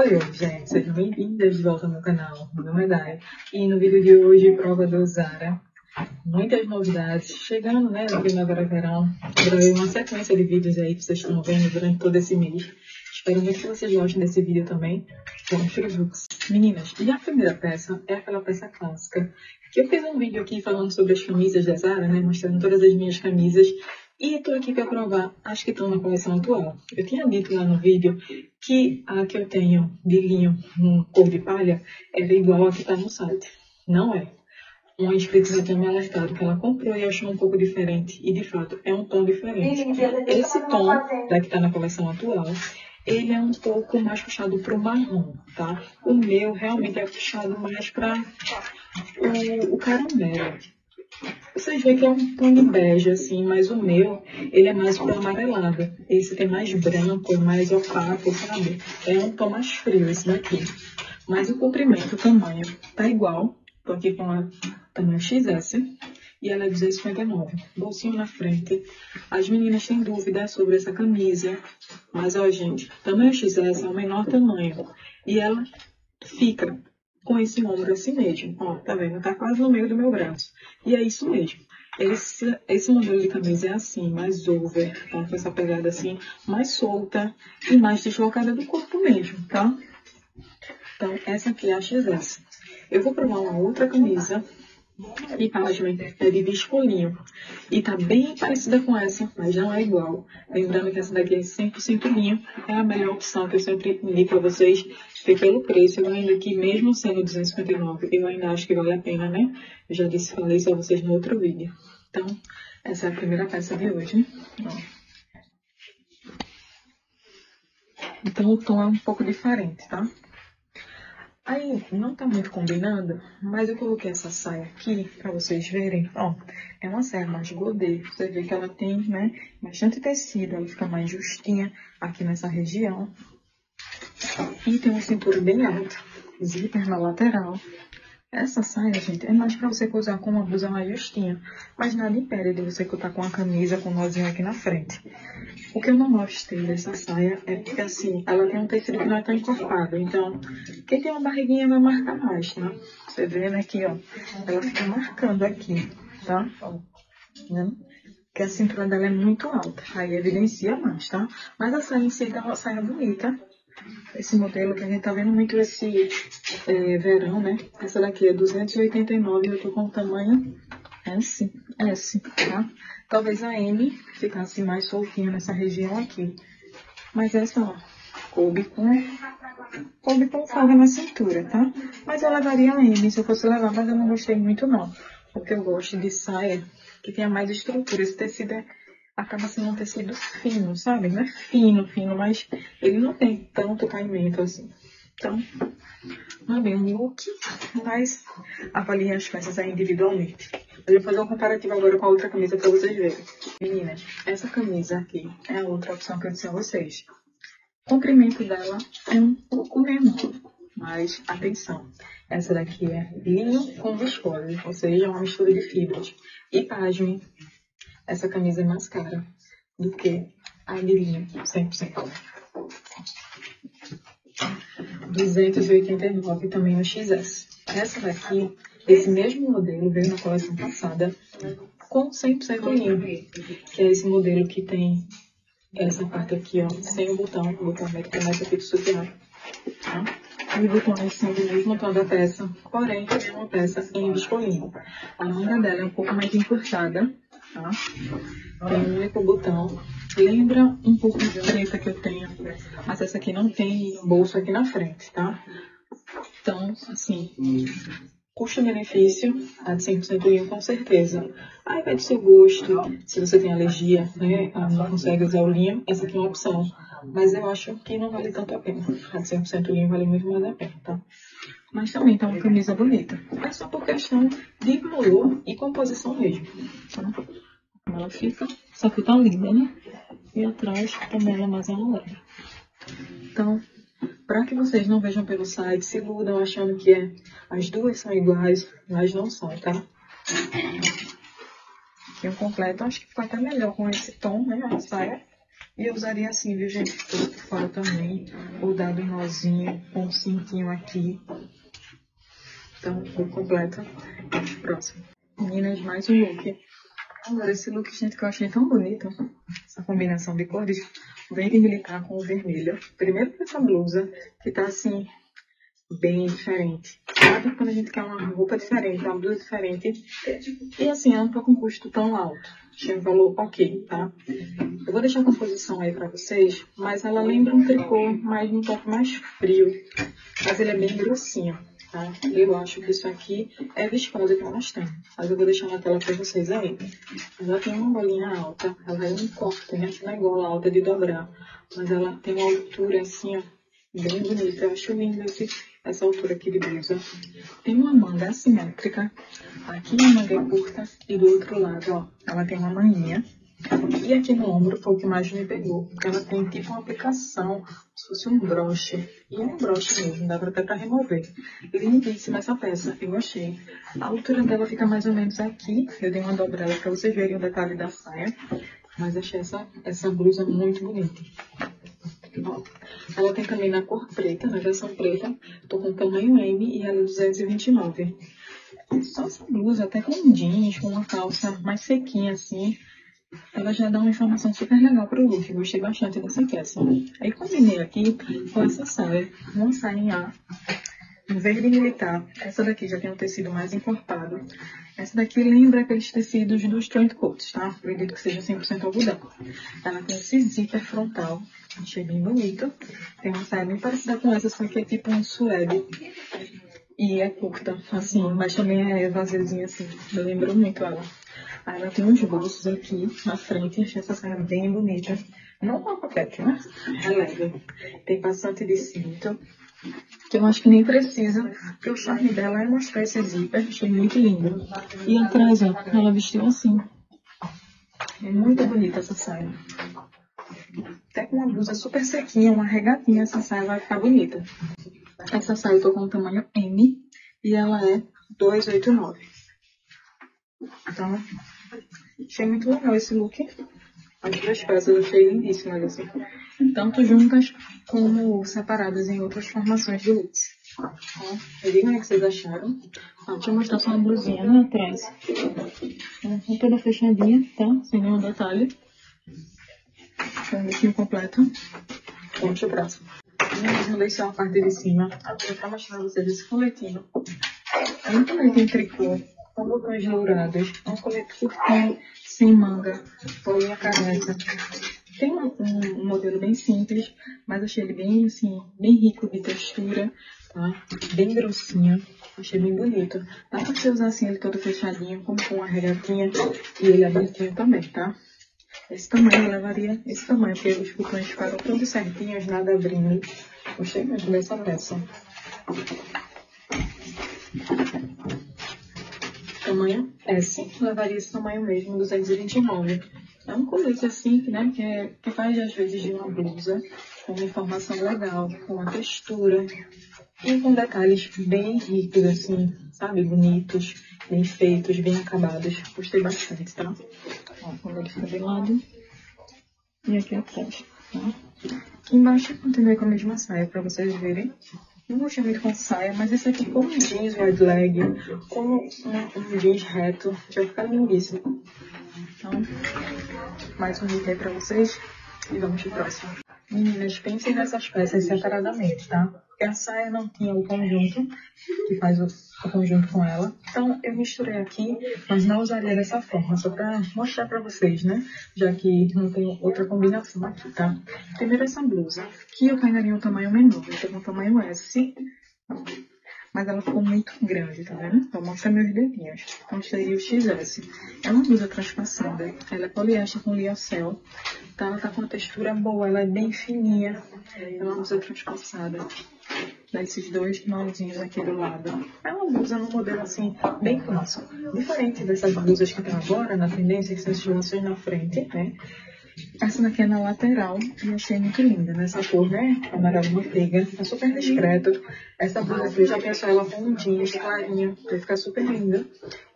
Oi, gente, sejam bem-vindas de volta ao meu canal. Meu nome é Dai. E no vídeo de hoje, prova do Zara. Muitas novidades chegando, né, na primavera verão. Gravei uma sequência de vídeos aí que vocês estão vendo durante todo esse mês. Espero muito que vocês gostem desse vídeo também. Os looks. Meninas, e a primeira peça é aquela peça clássica. Que eu fiz um vídeo aqui falando sobre as camisas da Zara, né, mostrando todas as minhas camisas. E estou aqui para provar as que estão na coleção atual. Eu tinha dito lá no vídeo que a que eu tenho de linho cor de palha era igual a que está no site. Não é. Uma inscrita já tinha me alertado que ela comprou e achou um pouco diferente. E de fato é um tom diferente. Esse tom da que está na coleção atual, ele é um pouco mais puxado para o marrom, tá? O meu realmente é puxado mais para o, o caramelo. Vocês veem que é um tom de bege, assim, mas o meu, ele é mais pro amarelado. Esse tem mais branco, mais opaco, sabe? É um tom mais frio esse daqui. Mas o comprimento, o tamanho, tá igual. Tô aqui com a tamanho XS. E ela é 259. Bolsinho na frente. As meninas têm dúvidas sobre essa camisa. Mas, ó, gente, tamanho XS é o menor tamanho. E ela fica com esse ombro assim mesmo. Ó, tá vendo? Tá quase no meio do meu braço. E é isso mesmo. Esse, esse modelo de camisa é assim, mais over, tá? Com essa pegada assim, mais solta e mais deslocada do corpo mesmo, tá? Então, essa aqui é a XS. Eu vou provar uma outra camisa e pasmem, é de biscolinho. E tá bem parecida com essa, mas não é igual. Lembrando que essa daqui é 100% linho. É a melhor opção que eu sempre indico a vocês. E pelo preço, eu ainda que mesmo sendo 259, eu ainda acho que vale a pena, né? Eu já disse, falei isso a vocês no outro vídeo. Então, essa é a primeira peça de hoje. Então, o tom é um pouco diferente, tá? Aí, não tá muito combinando, mas eu coloquei essa saia aqui pra vocês verem. Ó, é uma saia mais godê. Você vê que ela tem, né, bastante tecido. Ela fica mais justinha aqui nessa região. E tem uma cintura bem alta. Zíper na lateral. Essa saia, gente, é mais pra você usar com uma blusa mais justinha. Mas nada impede de você cortar com a camisa com um nozinho aqui na frente. O que eu não gostei dessa saia é porque, assim, ela tem um tecido que não é tão encorpado. Então, quem tem uma barriguinha vai marcar mais, tá? Você vê, né, aqui, ó. Ela fica marcando aqui, tá? Né? Que a cintura dela é muito alta. Aí evidencia mais, tá? Mas a saia em si é uma saia bonita. Esse modelo que a gente tá vendo muito esse é, verão, né? Essa daqui é 289 eu tô com o tamanho S, S, tá? Talvez a M ficasse mais soltinha nessa região aqui. Mas essa, ó, coube com, coube com folga na cintura, tá? Mas eu levaria a M se eu fosse levar, mas eu não gostei muito não. Porque eu gosto de saia que tenha mais estrutura. Esse tecido é acaba sendo um tecido fino, sabe? Não é fino, fino, mas ele não tem tanto caimento assim. Então, não é bem um look, mas avaliem as peças aí individualmente. Eu vou fazer um comparativo agora com a outra camisa pra vocês verem. Meninas, essa camisa aqui é a outra opção que eu disse a vocês. O comprimento dela é um pouco menor, mas atenção, essa daqui é linho com viscose, ou seja, uma mistura de fibras. E pasmem, essa camisa é mais cara do que a de linho 100%. 289 também é XS. Essa daqui, esse mesmo modelo veio na coleção passada com 100% linho, que é esse modelo que tem essa parte aqui, ó, sem o botão, o botão américa mais aqui do sutiã, tá? E os botões são do mesmo tom da peça, porém é uma peça em biscolinho. A manga dela é um pouco mais encurtada, tá? Tem um único botão. Lembra um pouco de preta que eu tenho, mas essa aqui não tem bolso aqui na frente, tá? Então, assim, custo-benefício, a de 100% linho com certeza. Aí vai do seu gosto, se você tem alergia, né, não consegue usar o linho, essa aqui é uma opção. Mas eu acho que não vale tanto a pena. A de 100% linho vale muito mais a pena, tá? Mas também tá uma camisa bonita. É só por questão de valor e composição mesmo, tá? Como ela fica, só que tá linda, né? E atrás também ela é mais amarela. Então, para que vocês não vejam pelo site, se iludam achando que é, as duas são iguais, mas não são, tá? Aqui o completo, acho que ficou até melhor com esse tom, né? A saia. E eu usaria assim, viu, gente? Por fora também. Ou dado nozinho com um cintinho aqui. Então, vou completa. Próximo. Meninas, mais um look. Agora, esse look, gente, que eu achei tão bonito. Essa combinação de cores. Verde militar com vermelho. Primeiro com essa blusa, que tá assim, bem diferente. Sabe quando a gente quer uma roupa diferente, uma blusa diferente. E assim, ela não tá com custo tão alto. Achei um valor ok, tá? Eu vou deixar a composição aí pra vocês, mas ela lembra um tricô, mas um pouco mais frio. Mas ele é bem grossinho, tá? Eu acho que isso aqui é viscose que elas têm. Mas eu vou deixar na tela pra vocês aí. Ela tem uma bolinha alta, ela é um corte, né? Não é gola alta de dobrar. Mas ela tem uma altura assim, ó, bem bonita. Eu acho lindo esse essa altura aqui de blusa. Tem uma manga assimétrica. Aqui a manga é curta e do outro lado, ó, ela tem uma manhinha. E aqui no ombro foi o que mais me pegou, porque ela tem tipo uma aplicação, se fosse um broche. E é um broche mesmo, dá até pra remover. Lindíssima essa peça, eu gostei. A altura dela fica mais ou menos aqui. Eu dei uma dobrada pra vocês verem o detalhe da saia. Mas achei essa, essa blusa muito bonita. Ó, ela tem também na cor preta, na versão preta. Tô com tamanho M e ela é 229. Só essa blusa, até com jeans, com uma calça mais sequinha assim, ela já dá uma informação super legal pro look. Gostei bastante dessa peça. Aí combinei aqui com essa saia, uma saia em A, verde militar. Essa daqui já tem um tecido mais encorpado. Essa daqui lembra aqueles tecidos dos joint coats, tá? Acredito que seja 100% algodão. Ela tem esse zíper frontal Achei bem bonito. Tem uma saia bem parecida com essa, só que é tipo um suede. E é curta, assim, mas também é vaziozinha, assim. Eu lembro muito ela. Aí ela tem uns bolsos aqui na frente. Achei essa saia bem bonita. Não com paquete, né? É leve. Tem bastante de cinto. Que eu acho que nem precisa, porque o charme dela é mostrar esse zíper. Achei muito lindo. E atrás, ó, ela vestiu assim. É muito bonita essa saia. Até com uma blusa super sequinha, uma regatinha, essa saia vai ficar bonita. Essa saia eu tô com o tamanho M e ela é 289. Então, achei muito legal esse look. As duas peças eu achei lindíssimas, assim. Tanto juntas como separadas em outras formações de looks. Me digam o que vocês acharam. Ó, deixa eu mostrar só uma blusinha lá atrás. Tá toda fechadinha, tá? Sem nenhum detalhe sanduíche completo. Vamos pro próximo. Vamos deixar a parte de cima. Agora pra mostrar pra vocês esse coletinho. É um colete em tricô, botões dourados. Um colete curtinho, sem manga, bolinha cabeça. Tem um, um, modelo bem simples, mas achei ele bem, assim, bem rico de textura, tá? Bem grossinho. Achei bem bonito. Dá pra você usar assim ele todo fechadinho, como com uma regatinha. E ele abertinho também, tá? Esse tamanho eu levaria esse tamanho, porque os botões ficaram todos certinhos, nada abrindo. Gostei muito dessa peça. Tamanho S. Levaria esse tamanho mesmo, 229. É um colete assim, né, que, é, que faz às vezes de uma blusa, com uma informação legal, com uma textura e com detalhes bem ricos, assim, sabe, bonitos, bem feitos, bem acabados. Gostei bastante, tá? Ó, como ele fica de lado. E aqui atrás, tá? Aqui embaixo eu continuei com a mesma saia pra vocês verem. Não muito com saia, mas esse aqui com um jeans wide leg, com um, um jeans reto, já fica lindíssimo. Então, mais um vídeo aí pra vocês e vamos pro próximo. Meninas, pensem nessas peças separadamente, tá? A saia não tinha o conjunto, que faz o, o, conjunto com ela. Então, eu misturei aqui, mas não usaria dessa forma, só pra mostrar pra vocês, né? Já que não tem outra combinação aqui, tá? Primeiro essa blusa, que eu pegaria um tamanho menor, eu tô com o tamanho S mas ela ficou muito grande, tá vendo? Vou mostrar meus dedinhos. Então seria o XS. É uma blusa transpassada. Ela é poliéster com liocel. Tá? Ela tá com uma textura boa, ela é bem fininha. É uma blusa transpassada. Dá esses dois mãozinhos aqui do lado. É uma blusa no modelo assim, bem clássico. Diferente dessas blusas que tem agora na tendência, que são as laços na frente, né? Essa daqui é na lateral e achei muito linda nessa cor, né? Amarelo manteiga. Tá super discreto. Essa blusa eu já pensou ela com um jeans clarinho. Vai ficar super linda.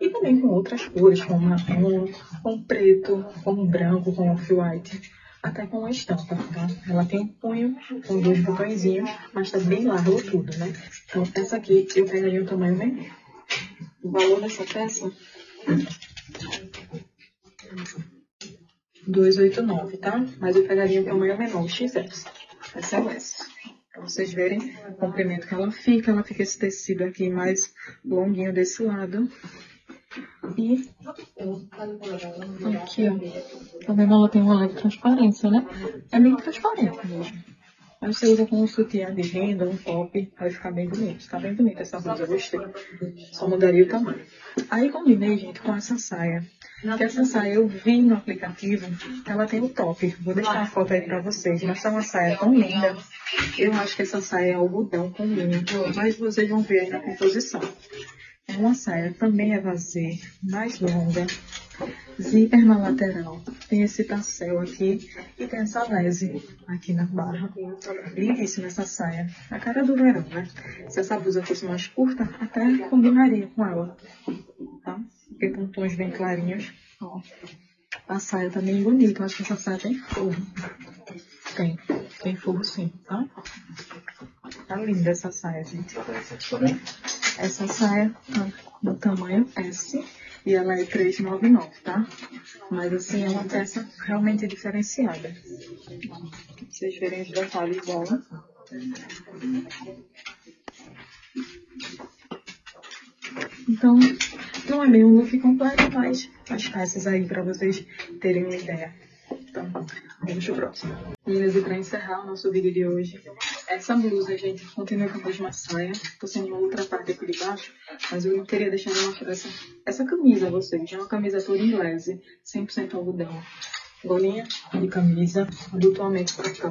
E também com outras cores, como marrom, com preto, com branco, com off-white. até com uma estampa, tá? Ela tem um punho com dois botõezinhos, mas tá bem largo tudo, né? Então, essa aqui eu pegaria o tamanho menor. O valor dessa peça... 289, tá? Mas eu pegaria o tamanho menor, XS. Essa é o S. Pra vocês verem o comprimento que ela fica. Ela fica esse tecido aqui mais longuinho desse lado. E aqui, ó. Tá vendo? Ela tem uma leve transparência, né? É bem transparente mesmo. Mas você usa com um sutiã de renda, um top, vai ficar bem bonito. Tá bem bonita essa blusa, eu gostei. Só mudaria o tamanho. Aí combinei, gente, com essa saia. Que essa saia eu vi no aplicativo, ela tem o top. Vou deixar uma foto aí pra vocês. Mas tá uma saia tão linda. Eu acho que essa saia é algodão com linho. Mas vocês vão ver aí na composição. É uma saia também é vazia, mais longa, zíper na lateral, tem esse tassel aqui e tem essa lese aqui na barra. Lindíssima essa saia, a cara do verão, né? Se essa blusa fosse mais curta, até combinaria com ela, tá? Porque com tons bem clarinhos, ó. A saia também tá bonita, acho que essa saia tem forro. Tem, tem forro sim, tá? Tá linda essa saia, gente. Essa saia tá no tamanho S e ela é 399, tá? Mas assim, é uma peça realmente diferenciada. Vocês verem os detalhes dela. Então, não é meio um look completo, mas as peças aí para vocês terem uma ideia. Então, vamos pro próximo. Meninas, e para encerrar o nosso vídeo de hoje, essa blusa, gente, continua com a mesma saia. Tô sem uma outra parte aqui de baixo, mas eu não queria deixar de mostrar essa, essa camisa a vocês. É uma camisa inglesa, 100% algodão. Golinha de camisa, abotoamento para cá.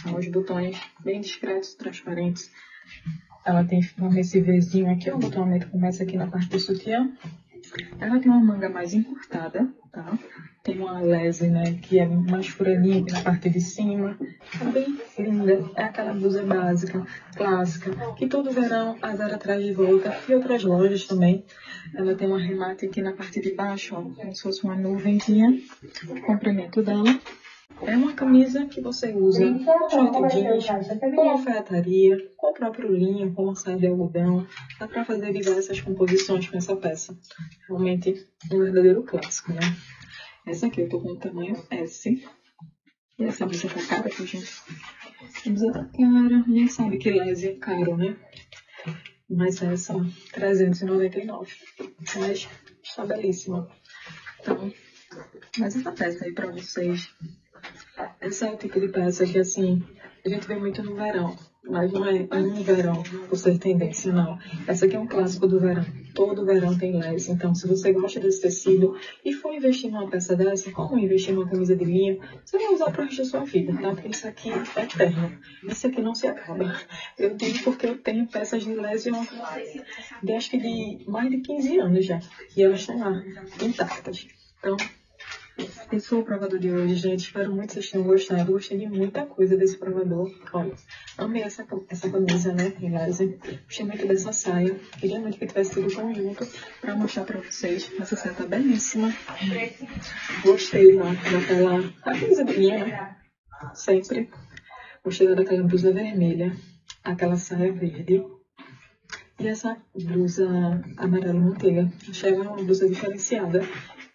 Então, os botões bem discretos, transparentes. Ela tem um receiverzinho aqui, o abotoamento começa aqui na parte do sutiã. Ela tem uma manga mais encurtada, tá? Tem uma lese, né, que é mais furaninha aqui na parte de cima. É bem linda. É aquela blusa básica, clássica, que todo verão a Zara traz de volta. E outras lojas também. Ela tem um arremate aqui na parte de baixo, ó, como se fosse uma nuvenzinha. O comprimento dela. É uma camisa que você usa short jeans, com alfaiataria, com o próprio linho, com uma saia de algodão. Dá pra fazer diversas composições com essa peça. Realmente um verdadeiro clássico, né? Essa aqui eu tô com o tamanho S. E essa blusa tá cara, gente. A blusa tá cara. A gente sabe que lese é caro, né? Mas essa, 399. Mas está belíssima. Então, mais essa peça aí pra vocês. É o tipo de peça que, assim, a gente vê muito no verão. Mas não é um verão por ser tendência, não. Essa aqui é um clássico do verão. Todo verão tem lese. Então, se você gosta desse tecido e for investir numa peça dessa, como investir numa camisa de linho, você vai usar pro resto da sua vida, tá? Porque isso aqui é eterno. Isso aqui não se acaba. Eu digo porque eu tenho peças de lese de acho que de mais de 15 anos já. E elas estão lá, intactas. Então, esse foi o provador de hoje, gente. Espero muito que vocês tenham gostado. Gostei de muita coisa desse provador. Olha, amei essa, essa camisa, né, Rilese. Gostei muito dessa saia. Queria muito que tivesse sido conjunto pra mostrar pra vocês. Essa saia tá belíssima. Gostei lá daquela... A camisa brilha, né? Sempre. Gostei daquela blusa vermelha. Aquela saia verde. E essa blusa amarela manteiga. Achei uma blusa diferenciada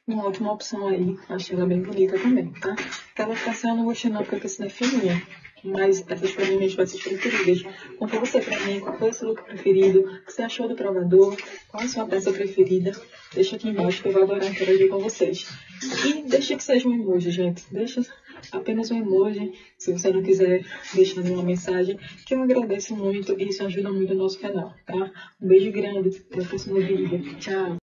uma ótima opção aí. Achei ela bem bonita também, tá? Peça eu não gostei não, porque essa é fininha. Mas essas pra mim minhas peças preferidas. Conta você pra mim qual foi o seu look preferido, o que você achou do provador, qual a sua peça preferida. Deixa aqui embaixo que eu vou adorar interagir com vocês. E deixa que seja um emoji, gente. Deixa apenas um emoji, se você não quiser deixar nenhuma mensagem, que eu agradeço muito e isso ajuda muito o nosso canal, tá? Um beijo grande, até o próximo vídeo. Tchau!